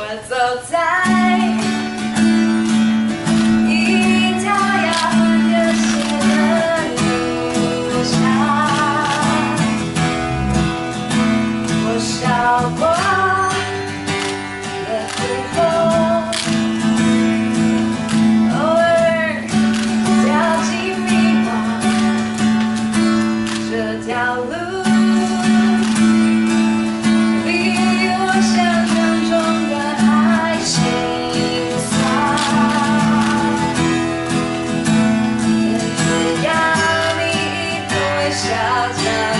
What's so tired? miles down.